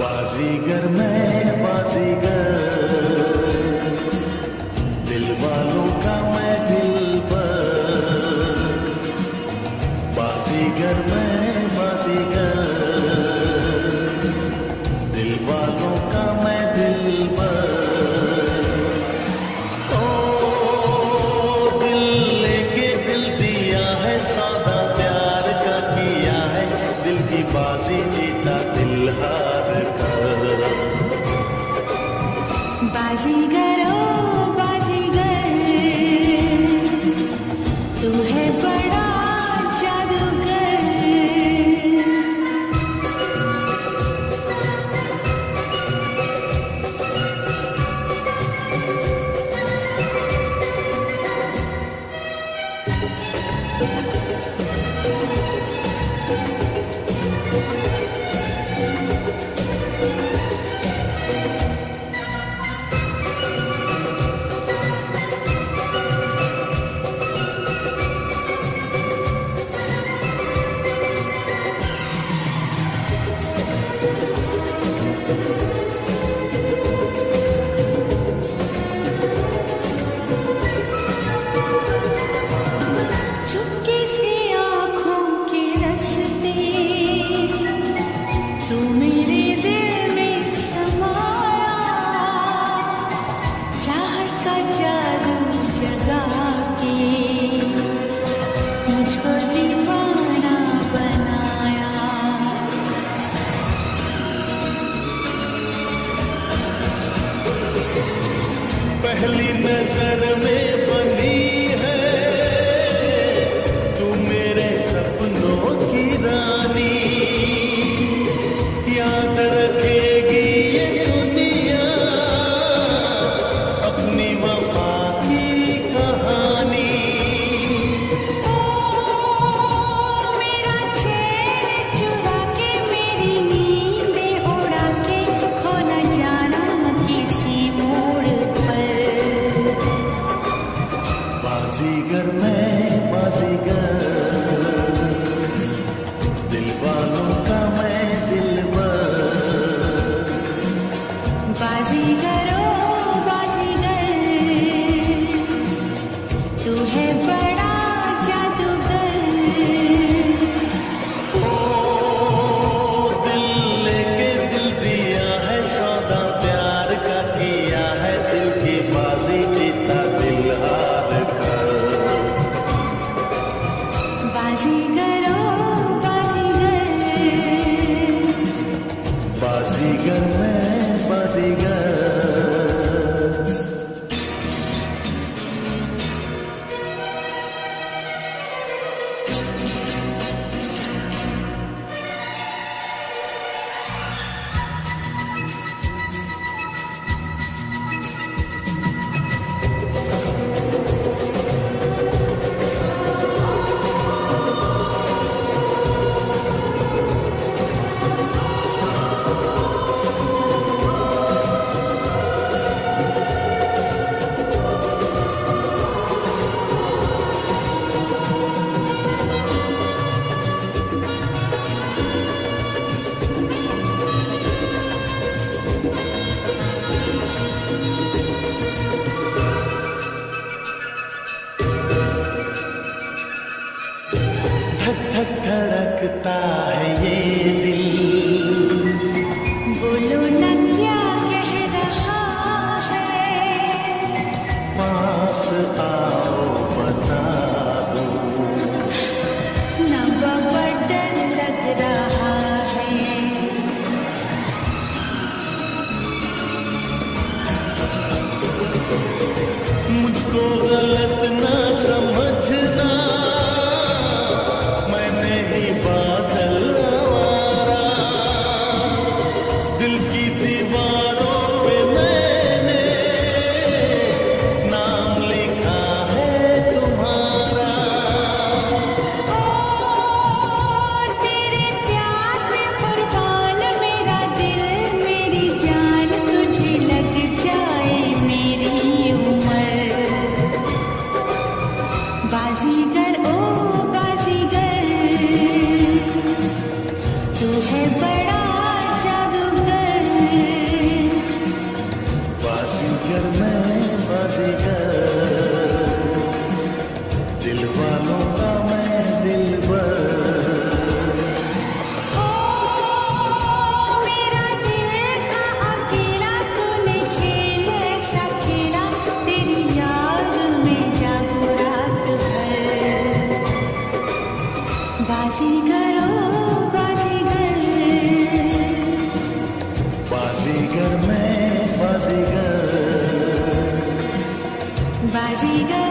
बाजीगर, मैं बाजीगर। दिल वालों का मैं दिल पर। बाजीगर, मैं बाजीगर। दिल वालों का मैं दिल पर। बाजी जीता दिल हार। बाजीगर में धक धक धड़कता siga. बाजीगरो मैं बाजीगर बाजीगर